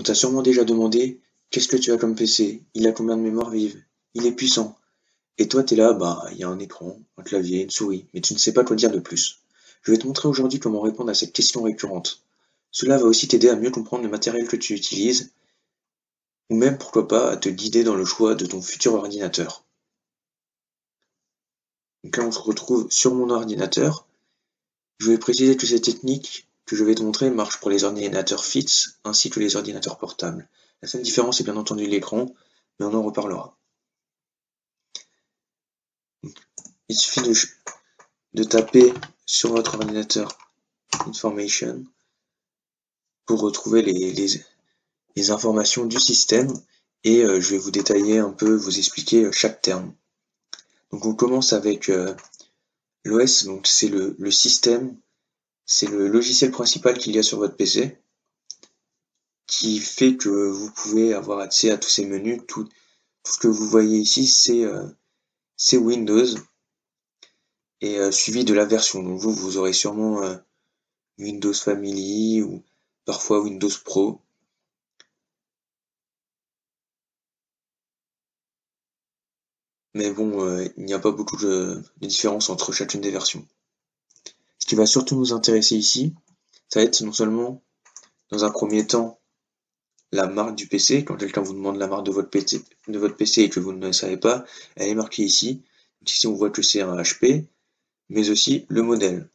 On t'a sûrement déjà demandé qu'est-ce que tu as comme PC, il a combien de mémoire vive, il est puissant. Et toi t'es là, bah il y a un écran, un clavier, une souris, mais tu ne sais pas quoi dire de plus. Je vais te montrer aujourd'hui comment répondre à cette question récurrente. Cela va aussi t'aider à mieux comprendre le matériel que tu utilises, ou même pourquoi pas à te guider dans le choix de ton futur ordinateur. Donc là on se retrouve sur mon ordinateur. Je vais préciser que ces techniques que je vais te montrer marchent pour les ordinateurs fixes ainsi que les ordinateurs portables. La seule différence est bien entendu l'écran, mais on en reparlera. il suffit de, de taper sur votre ordinateur Information pour retrouver les, les, informations du système et euh, je vais vous détailler un peu, vous expliquer euh, chaque terme. Donc on commence avec euh, l'OS, donc c'est le, le, système, c'est le logiciel principal qu'il y a sur votre PC qui fait que vous pouvez avoir accès à tous ces menus. Tout, ce que vous voyez ici, c'est Windows et suivi de la version. Donc vous, vous aurez sûrement Windows Family ou parfois Windows Pro. Mais bon, euh, il n'y a pas beaucoup de, différence entre chacune des versions. Qui va surtout nous intéresser ici, ça va être non seulement, dans un premier temps, la marque du PC. Quand quelqu'un vous demande la marque de votre, PC, de votre PC et que vous ne le savez pas, elle est marquée ici. ici, on voit que c'est un HP, mais aussi le modèle.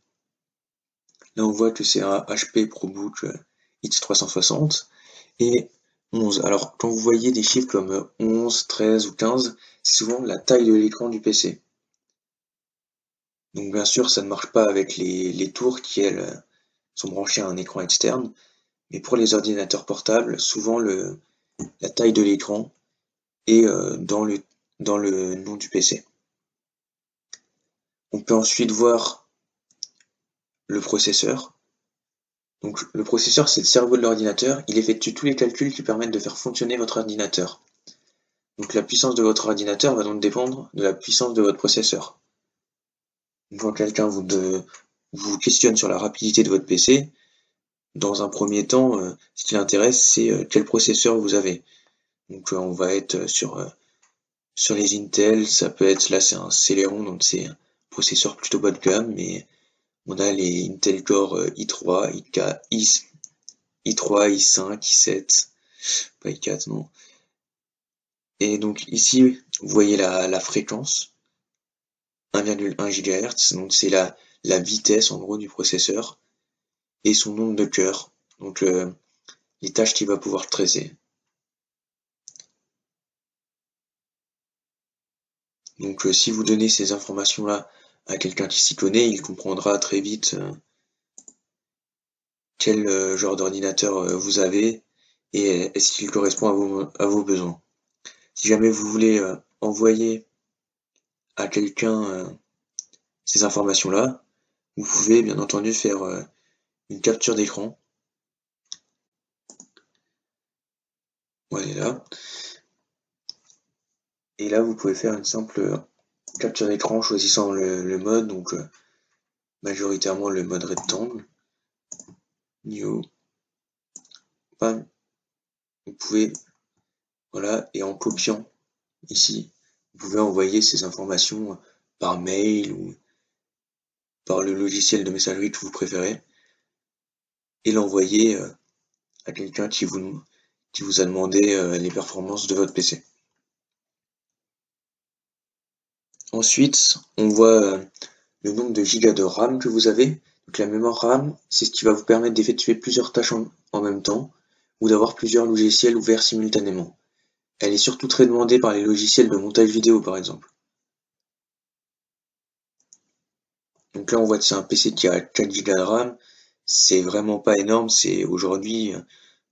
Là, on voit que c'est un HP ProBook X360 et 11. Alors, quand vous voyez des chiffres comme 11, 13 ou 15, c'est souvent la taille de l'écran du PC. Donc, bien sûr, ça ne marche pas avec les, tours qui, elles, sont branchées à un écran externe. Mais pour les ordinateurs portables, souvent la taille de l'écran est euh, dans, le, dans le nom du PC. On peut ensuite voir le processeur. Donc le processeur, c'est le cerveau de l'ordinateur. Il effectue tous les calculs qui permettent de faire fonctionner votre ordinateur. Donc la puissance de votre ordinateur va donc dépendre de la puissance de votre processeur. Quand quelqu'un vous, vous questionne sur la rapidité de votre PC, dans un premier temps, euh, ce qui l'intéresse, c'est euh, quel processeur vous avez. Donc euh, on va être sur, les Intel, ça peut être, là c'est un Celeron, donc c'est un processeur plutôt bas de gamme, mais on a les Intel Core i3, i4, i3, i5, i7, pas i4 non. Et donc ici, vous voyez la fréquence, 1,1 GHz, donc c'est la, la vitesse en gros du processeur, et son nombre de cœurs, donc euh, les tâches qu'il va pouvoir traiter. Donc euh, si vous donnez ces informations-là à quelqu'un qui s'y connaît, il comprendra très vite euh, quel genre d'ordinateur vous avez et est-ce qu'il correspond à vos besoins. Si jamais vous voulez envoyer à quelqu'un ces informations-là, vous pouvez bien entendu faire une capture d'écran. Voilà là. Et là, vous pouvez faire une simple capture d'écran choisissant le, mode, donc euh, majoritairement le mode rectangle. New. Vous pouvez, voilà, et en copiant ici, vous pouvez envoyer ces informations par mail ou par le logiciel de messagerie que vous préférez et l'envoyer euh, à quelqu'un qui vous, a demandé euh, les performances de votre PC. Ensuite, on voit euh, le nombre de gigas de RAM que vous avez. Donc la mémoire RAM, c'est ce qui va vous permettre d'effectuer plusieurs tâches en, même temps ou d'avoir plusieurs logiciels ouverts simultanément. Elle est surtout très demandée par les logiciels de montage vidéo par exemple. Donc là on voit que c'est un PC qui a 4 Go de RAM, c'est vraiment pas énorme, c'est aujourd'hui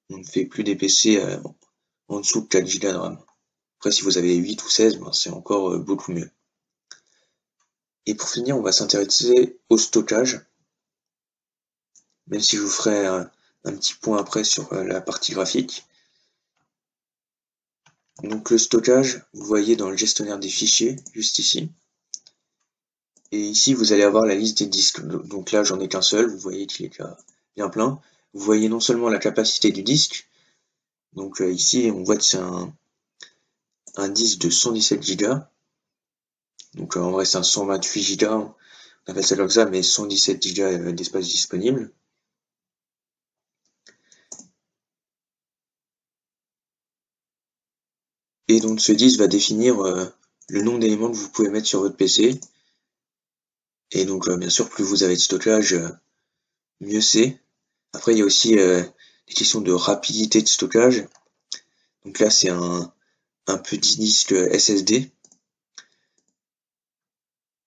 on ne fait plus des PC euh, en dessous de 4 Go de RAM. Après si vous avez 8 ou 16, ben, c'est encore euh, beaucoup mieux. Et pour finir, on va s'intéresser au stockage, même si je vous ferai un, petit point après sur euh, la partie graphique. Donc le stockage, vous voyez dans le gestionnaire des fichiers, juste ici. Et ici, vous allez avoir la liste des disques. Donc là, j'en ai qu'un seul, vous voyez qu'il est bien plein. Vous voyez non seulement la capacité du disque, Donc ici, on voit que c'est un, un disque de 117 Go. Donc en vrai, c'est un 128 Go. On appelle ça comme ça, mais 117 Go d'espace disponible. Et donc ce disque va définir le nombre d'éléments que vous pouvez mettre sur votre PC. Et donc bien sûr, plus vous avez de stockage, mieux c'est. Après, il y a aussi des questions de rapidité de stockage. Donc là, c'est un, un petit disque SSD.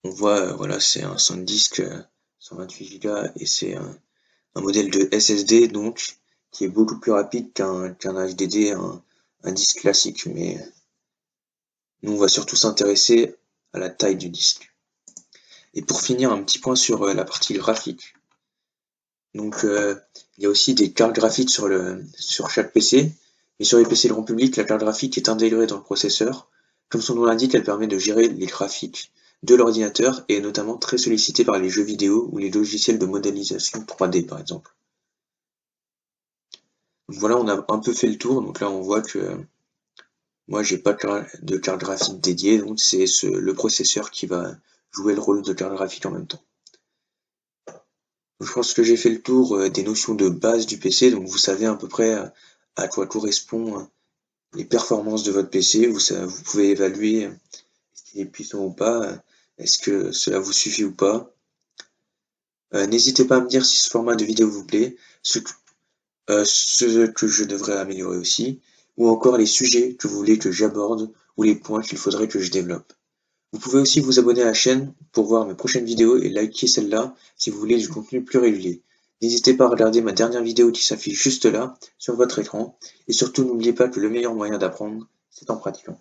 On voit, voilà, c'est un disque 128 Go et c'est un, modèle de SSD donc qui est beaucoup plus rapide qu'un HDD, un, un, disque classique. Mais nous, on va surtout s'intéresser à la taille du disque. Et pour finir, un petit point sur la partie graphique. Donc, euh, il y a aussi des cartes graphiques sur, le, sur chaque PC. Mais sur les PC grand public, la carte graphique est intégrée dans le processeur. Comme son nom l'indique, elle permet de gérer les graphiques de l'ordinateur et est notamment très sollicitée par les jeux vidéo ou les logiciels de modélisation 3D par exemple. Voilà, on a un peu fait le tour. Donc là, on voit que moi, j'ai pas de carte graphique dédiée, donc c'est le processeur qui va jouer le rôle de carte graphique en même temps. Je pense que j'ai fait le tour euh, des notions de base du PC, donc vous savez à peu près euh, à quoi correspondent euh, les performances de votre PC. Vous, vous pouvez évaluer qu'il est puissant ou pas, est-ce que cela vous suffit ou pas. N'hésitez pas à me dire si ce format de vidéo vous plaît, ce que je devrais améliorer aussi, ou encore les sujets que vous voulez que j'aborde ou les points qu'il faudrait que je développe. Vous pouvez aussi vous abonner à la chaîne pour voir mes prochaines vidéos et liker celle-là si vous voulez du contenu plus régulier. N'hésitez pas à regarder ma dernière vidéo qui s'affiche juste là, sur votre écran, et surtout n'oubliez pas que le meilleur moyen d'apprendre, c'est en pratiquant.